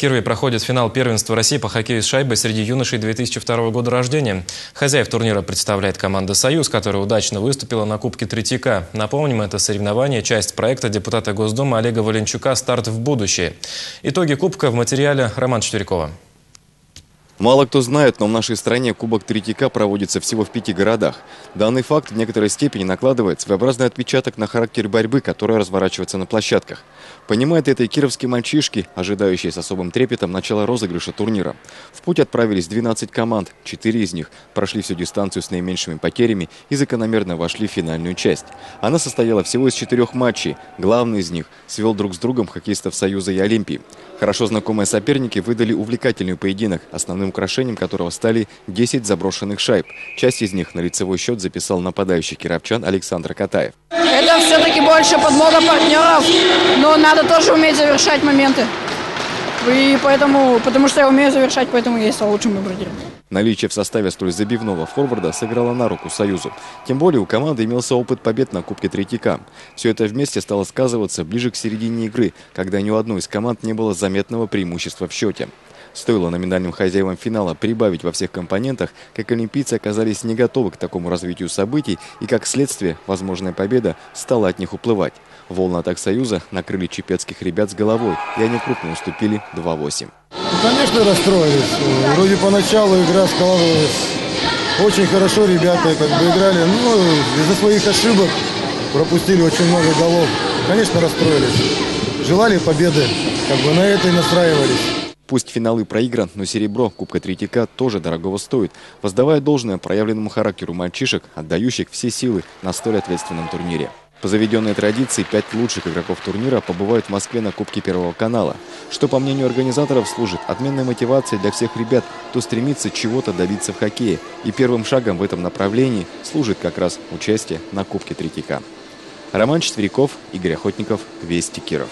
Кирове проходит финал первенства России по хоккею с шайбой среди юношей 2002 года рождения. Хозяев турнира представляет команда «Союз», которая удачно выступила на Кубке Третьяка. Напомним, это соревнование – часть проекта депутата Госдумы Олега Валенчука «Старт в будущее». Итоги Кубка в материале Роман Четверякова. Мало кто знает, но в нашей стране Кубок Третьяка проводится всего в пяти городах. Данный факт в некоторой степени накладывает своеобразный отпечаток на характер борьбы, которая разворачивается на площадках. Понимают это и кировские мальчишки, ожидающие с особым трепетом начала розыгрыша турнира. В путь отправились 12 команд, 4 из них прошли всю дистанцию с наименьшими потерями и закономерно вошли в финальную часть. Она состояла всего из четырех матчей. Главный из них свел друг с другом хоккеистов Союза и Олимпии. Хорошо знакомые соперники выдали увлекательный поединок, основным украшением которого стали 10 заброшенных шайб. Часть из них на лицевой счет записал нападающий кировчан Александр Катаев. Это все-таки больше подмога партнеров, но надо тоже уметь завершать моменты. И поэтому, потому что я умею завершать, поэтому я стал лучшим игроком. Наличие в составе столь забивного форварда сыграло на руку Союзу. Тем более у команды имелся опыт побед на Кубке Третьяка. Все это вместе стало сказываться ближе к середине игры, когда ни у одной из команд не было заметного преимущества в счете. Стоило номинальным хозяевам финала прибавить во всех компонентах, как олимпийцы оказались не готовы к такому развитию событий, и как следствие возможная победа стала от них уплывать. Волны атак Союза накрыли чепецких ребят с головой, и они крупно уступили 2-8. Ну, конечно, расстроились. Вроде поначалу игра складывалась очень хорошо, ребята как бы играли, но из-за своих ошибок пропустили очень много голов. Конечно, расстроились. Желали победы, как бы на это и настраивались. Пусть финал и проигран, но серебро Кубка Третьяка тоже дорогого стоит, воздавая должное проявленному характеру мальчишек, отдающих все силы на столь ответственном турнире. По заведенной традиции, пять лучших игроков турнира побывают в Москве на Кубке Первого канала, что, по мнению организаторов, служит отменной мотивацией для всех ребят, кто стремится чего-то добиться в хоккее. И первым шагом в этом направлении служит как раз участие на Кубке Третьяка. Роман Четверяков, Игорь Охотников, Вести Киров.